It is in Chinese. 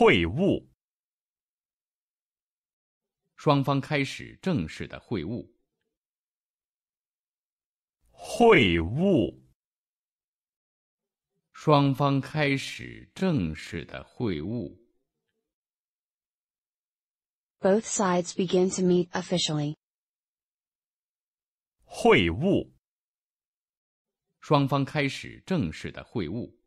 会晤。双方开始正式的会晤。会晤。双方开始正式的会晤。Both sides begin to meet officially. 会晤。双方开始正式的会晤。